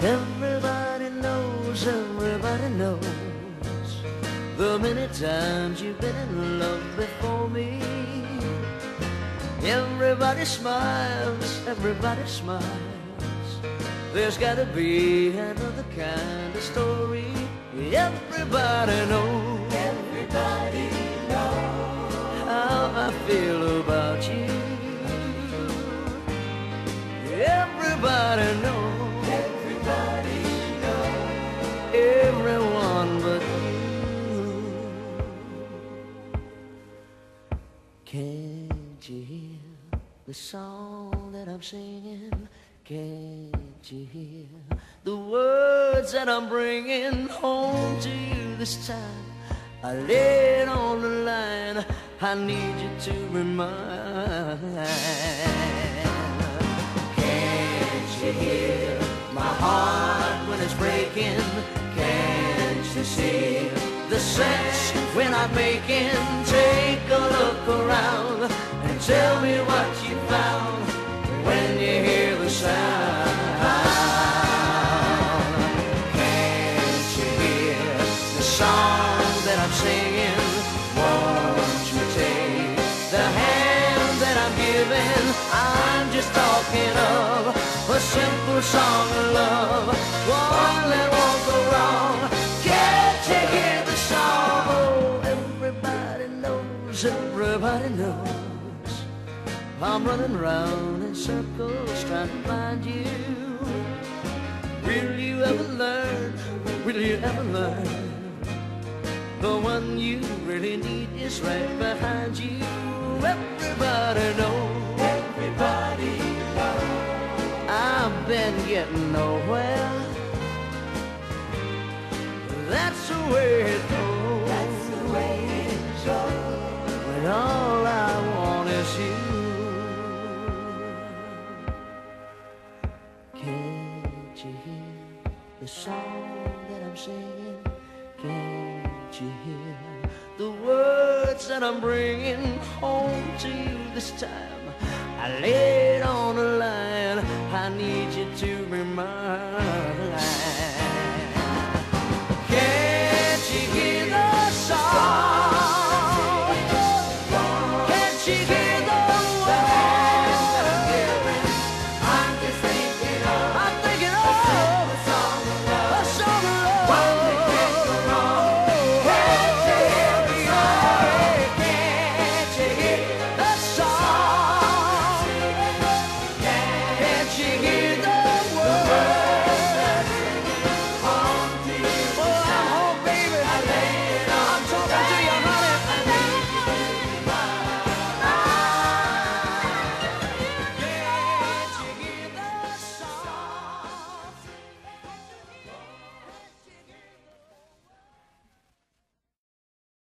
Everybody knows, everybody knows the many times you've been in love before me. Everybody smiles, everybody smiles. There's gotta be another kind of story. Everybody knows, everybody knows how I feel about you. Everybody knows, Can't you hear the song that I'm singing? Can't you hear the words that I'm bringing home to you this time? I lay it on the line. I need you to remind. Can't you hear my heart when it's breaking? Can't you see the sense when I'm making? Take a look around and tell me what you found when you hear the sound. Can't you hear the song that I'm singing? Won't you take the hand that I'm giving? I'm just talking of a simple song knows, everybody knows. I'm running round in circles trying to find you. Will you ever learn? Will you ever learn? The one you really need is right behind you. Everybody knows. Everybody knows. I've been getting nowhere. That's the way it Can't you hear the song that I'm singing? Can't you hear the words that I'm bringing home to you this time? I laid on the line. I need